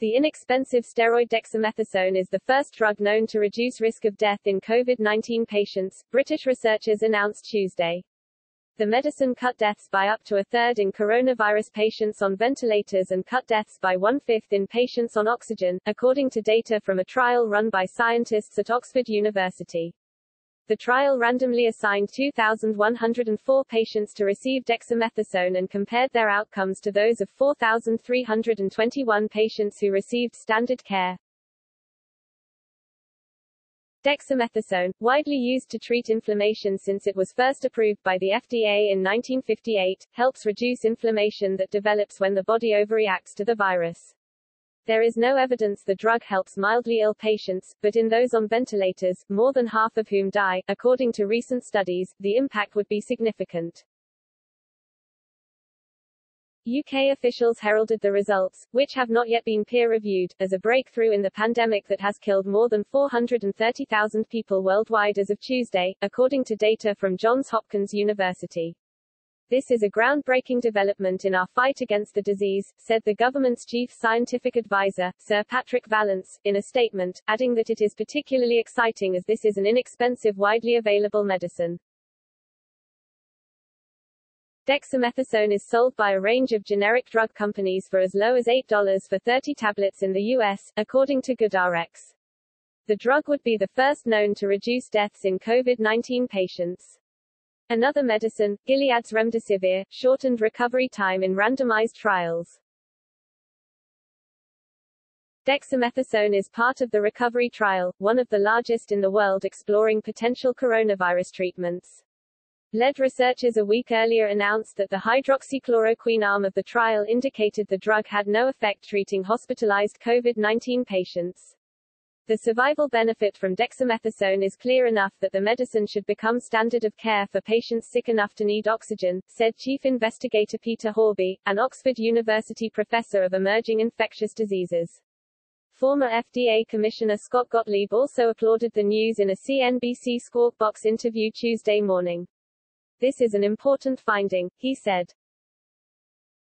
The inexpensive steroid dexamethasone is the first drug known to reduce risk of death in COVID-19 patients, British researchers announced Tuesday. The medicine cut deaths by up to a third in coronavirus patients on ventilators and cut deaths by one-fifth in patients on oxygen, according to data from a trial run by scientists at Oxford University. The trial randomly assigned 2,104 patients to receive dexamethasone and compared their outcomes to those of 4,321 patients who received standard care. Dexamethasone, widely used to treat inflammation since it was first approved by the FDA in 1958, helps reduce inflammation that develops when the body overreacts to the virus. There is no evidence the drug helps mildly ill patients, but in those on ventilators, more than half of whom die, according to recent studies, the impact would be significant. UK officials heralded the results, which have not yet been peer-reviewed, as a breakthrough in the pandemic that has killed more than 430,000 people worldwide as of Tuesday, according to data from Johns Hopkins University. This is a groundbreaking development in our fight against the disease, said the government's chief scientific advisor, Sir Patrick Vallance, in a statement, adding that it is particularly exciting as this is an inexpensive widely available medicine. Dexamethasone is sold by a range of generic drug companies for as low as $8 for 30 tablets in the U.S., according to GoodRx. The drug would be the first known to reduce deaths in COVID-19 patients. Another medicine, Gilead's remdesivir, shortened recovery time in randomized trials. Dexamethasone is part of the recovery trial, one of the largest in the world exploring potential coronavirus treatments. Lead researchers a week earlier announced that the hydroxychloroquine arm of the trial indicated the drug had no effect treating hospitalized COVID-19 patients. The survival benefit from dexamethasone is clear enough that the medicine should become standard of care for patients sick enough to need oxygen, said Chief Investigator Peter Horby, an Oxford University professor of emerging infectious diseases. Former FDA Commissioner Scott Gottlieb also applauded the news in a CNBC Squawk Box interview Tuesday morning. This is an important finding, he said.